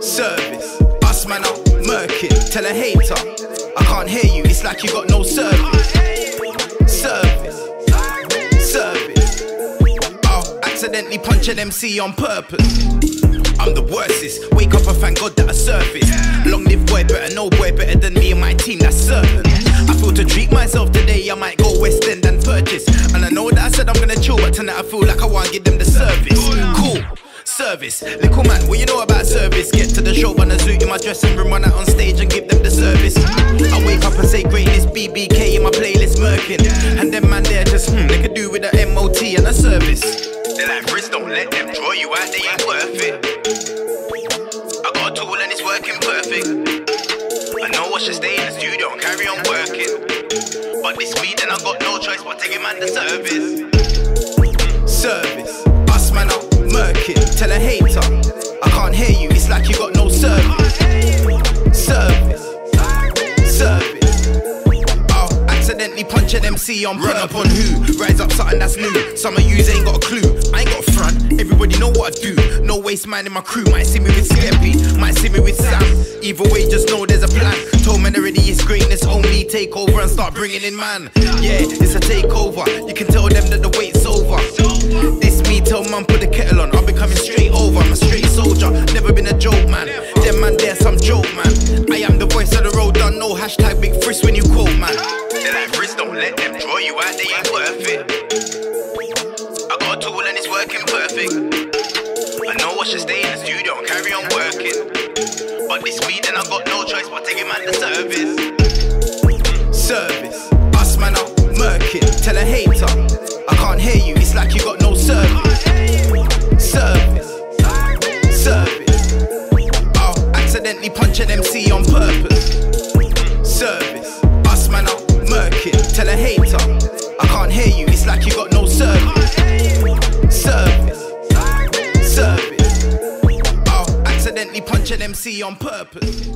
Service, us man up, murking. Tell a hater, I can't hear you, it's like you got no service. Service, service. Oh, accidentally punch an MC on purpose. I'm the worstest. Wake up and thank God that I surface. Long live boy, better no boy better than me and my team, that's certain. I feel to treat myself today, Service, little man, what you know about service? Get to the show, on a suit in my dressing room, run out on stage and give them the service. I wake up and say greatness, BBK in my playlist, murking. And them man there just, hmm, they could do with a MOT and a service. They're like, Briz, don't let them draw you out, they ain't worth it. I got a tool and it's working perfect. I know I should stay in the studio and carry on working. But this week, then I got no choice but give man the service. Service, Tell a hater, I can't hear you, it's like you got no service. Service, service. Oh, accidentally punch an MC on run up on who? Rise up something that's new. Some of yous ain't got a clue. I ain't got a front, everybody know what I do. No waste man in my crew, might see me with Skeppy, might see me with Sam. Either way, just know there's a plan. Told man already it's greatness, only take over and start bringing in man. Yeah, it's a takeover. You can tell them that the wait's over. Man. They're like Briz, don't let them draw you out, they ain't worth it. I got a tool and it's working perfect. I know I should stay in the studio and carry on working. But this week, then I got no choice but give man the service. Service, us man up, murking. Tell a hater, I can't hear you, it's like you got no service. Service, service. Oh, accidentally punch an MC on purpose. Tell a hater, I can't hear you, it's like you got no service. Service, service. Oh, accidentally punch an MC on purpose.